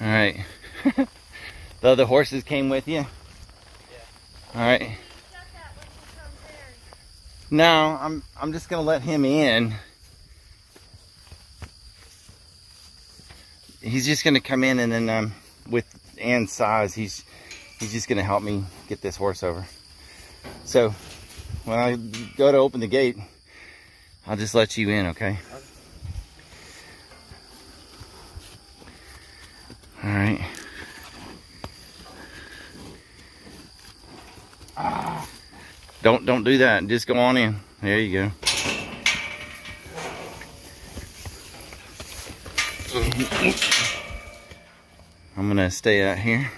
All right. the other horses came with you? Yeah. All right. Now I'm I'm just gonna let him in. He's just gonna come in and then um with Ann's size, he's he's just gonna help me get this horse over. So when I go to open the gate, I'll just let you in, okay? All Don't don't do that. Just go on in. There you go. I'm gonna stay out here.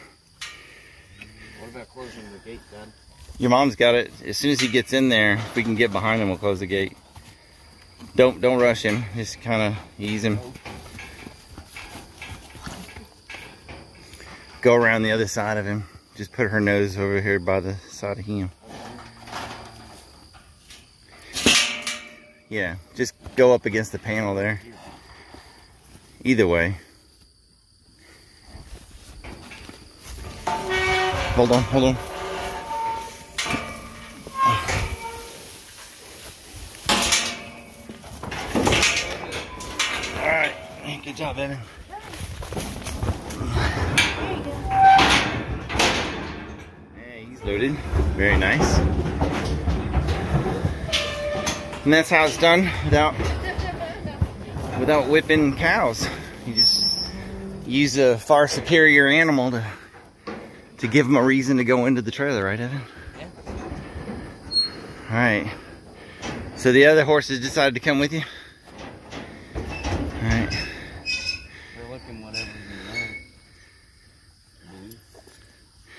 What about closing the gate, Dad? Your mom's got it. As soon as he gets in there, if we can get behind him, we'll close the gate. Don't don't rush him. Just kind of ease him. Go around the other side of him. Just put her nose over here by the side of him. Yeah, just go up against the panel there. Either way. Hold on, hold on. All right, good job, Evan. Hey, he's loaded. Very nice. And that's how it's done without without whipping cows. You just use a far superior animal to to give them a reason to go into the trailer, right, Evan? Yeah. All right. So the other horses decided to come with you. All right. We're looking whatever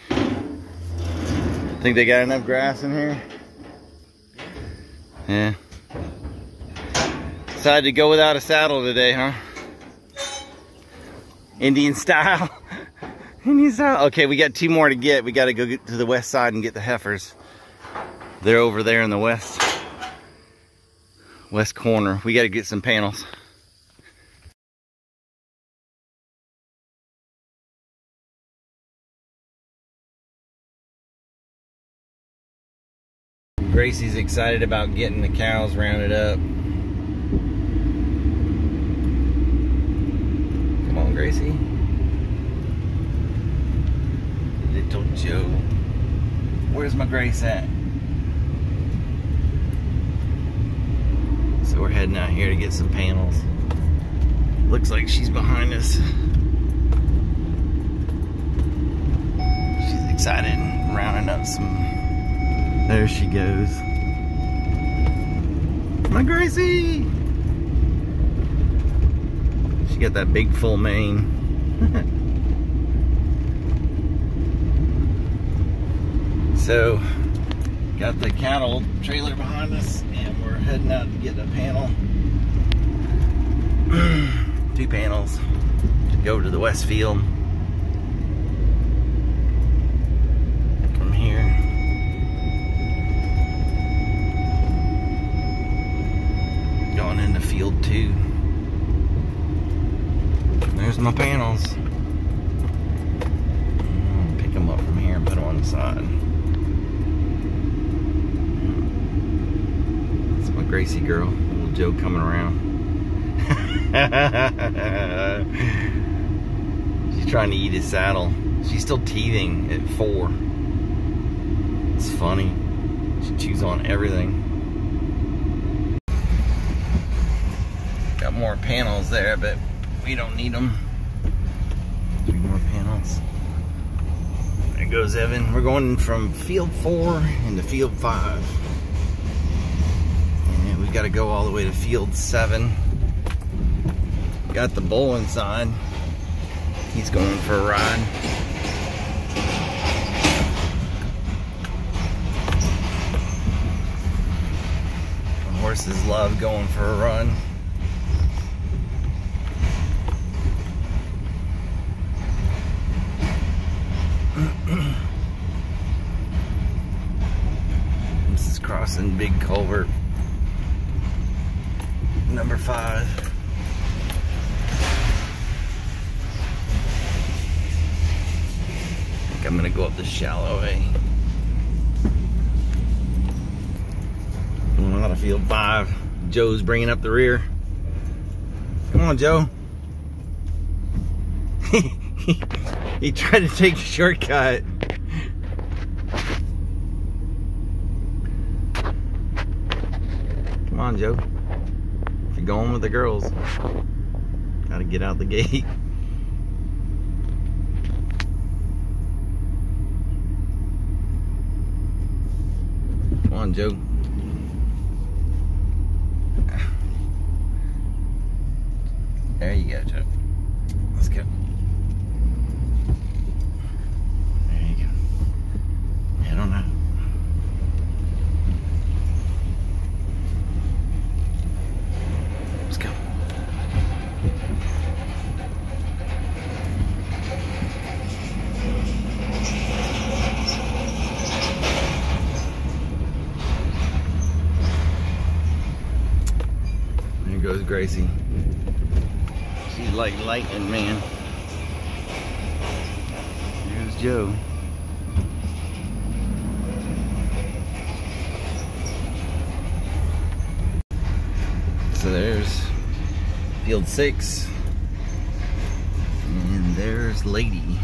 you want. Think they got enough grass in here? Yeah. Decided to go without a saddle today, huh? Indian style. Indian style. Okay, we got two more to get. We got to go to the west side and get the heifers. They're over there in the west west corner. We got to get some panels. Gracie's excited about getting the cows rounded up. Gracie. Little Joe. Where's my Grace at? So we're heading out here to get some panels. Looks like she's behind us. She's excited, and rounding up some there she goes. My Gracie! She got that big full mane. so, got the cattle trailer behind us and we're heading out to get a panel. Two panels to go to the west field. From here. going field two. There's my panels. Pick them up from here and put them on the side. That's my Gracie girl, little Joe coming around. She's trying to eat his saddle. She's still teething at four. It's funny. She chews on everything. Got more panels there, but we don't need them. Panels. There goes Evan. We're going from field four into field five. And we got to go all the way to field seven. Got the bull inside. He's going for a ride. Horses love going for a run. Crossing Big Culvert. Number five. I'm gonna go up the shallow way. Going out of field five. Joe's bringing up the rear. Come on, Joe. he tried to take the shortcut. Come on, Joe. If you're going with the girls, gotta get out the gate. Come on, Joe. There you go, Joe. Let's go. There you go. I don't know. Let's go. There goes Gracie. She's like lightning, man. Here's Joe. So there's field six. And there's Lady.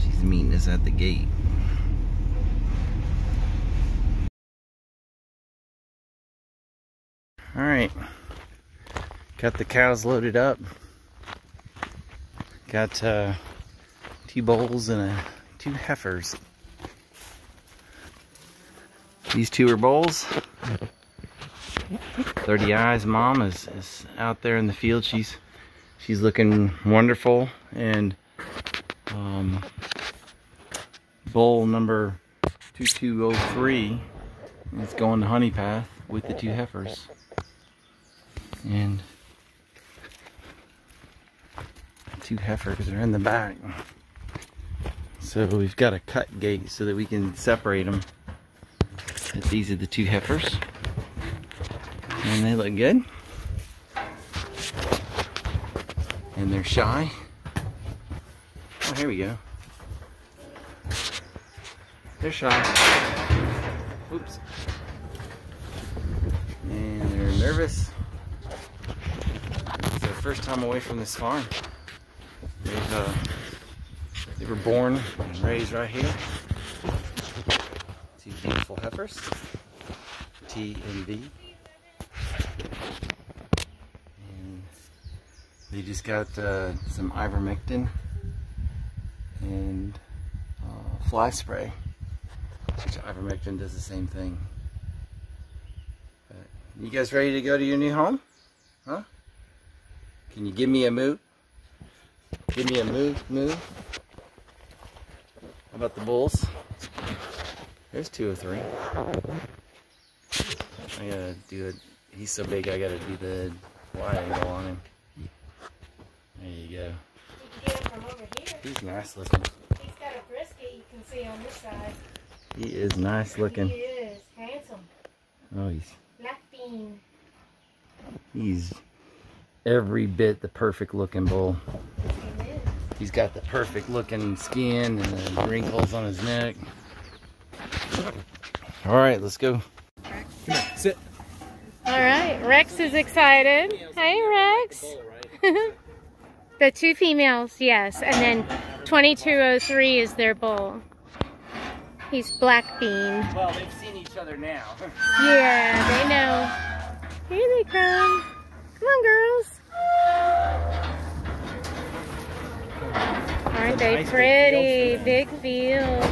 She's meeting us at the gate. All right, got the cows loaded up. Got uh, two bulls and two heifers. These two are bulls. 30 Eyes mom is, is out there in the field. She's she's looking wonderful and um, bull number 2203 is going to Honea Path with the two heifers and two heifers are in the back. So we've got a cut gate so that we can separate them. But these are the two heifers. And they look good. And they're shy. Oh, here we go. They're shy. Oops. And they're nervous. First time away from this farm. They've, uh, they were born and raised right here. Two beautiful heifers. T and V. And they just got uh, some ivermectin and uh, fly spray. Which ivermectin does the same thing. But you guys ready to go to your new home? Huh? Can you give me a move? Give me a move, move. How about the bulls? There's two or three. I gotta do it. He's so big, I gotta do the wide angle on him. There you go. You can get him from over here. He's nice looking. He's got a brisket you can see on this side. He is nice looking. He is handsome. Oh, he's Black bean. he's every bit the perfect looking bull. He is. He's got the perfect looking skin and the wrinkles on his neck. All right, let's go. Sit. All right, Rex is excited. Hey, Rex. the two females, yes, and then 2203 is their bull. He's black bean. Well, they've seen each other now. Yeah, they know. Here they come. Come on, girls. Aren't they Nice big pretty? Big field.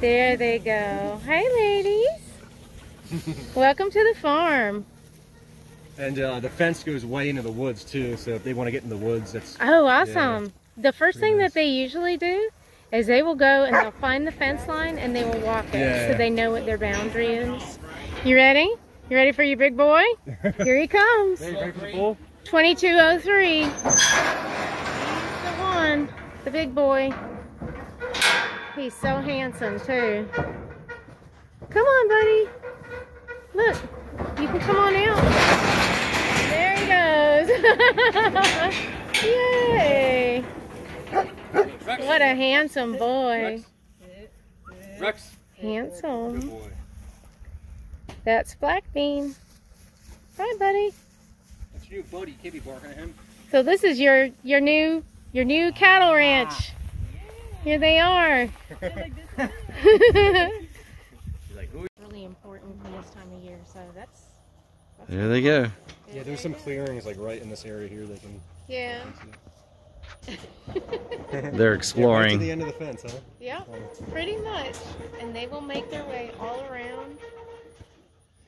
There they go. Hi, ladies. Welcome to the farm. And uh, the fence goes way into the woods too, so if they want to get in the woods, that's Oh, awesome. The first thing nice. that they usually do is they will go and they'll find the fence line and they will walk it yeah. so Yeah. they know what their boundary is. You ready? You ready for your big boy? Here he comes. Hey, ready for the bull? 2203. He's the one, the big boy. He's so handsome too. Come on, buddy. Look, you can come on out. There he goes. Yay. Rex. What a handsome boy. Rex. Handsome. Boy. That's Blackbean. Hi, buddy. That's you, buddy. You can't be barking at him. So this is your your new your new cattle ah. ranch. Here they are. He's like, who? really important for this time of year, so that's. that's There they go. Yeah, there's some clearings like right in this area here. They can. Yeah. They're Yeah, right to the end of the fence, huh? yeah, pretty much. And they will make their way all around.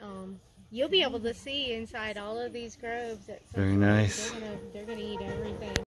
Um, you'll be able to see inside all of these groves. At some Very nice. They're they're gonna eat everything.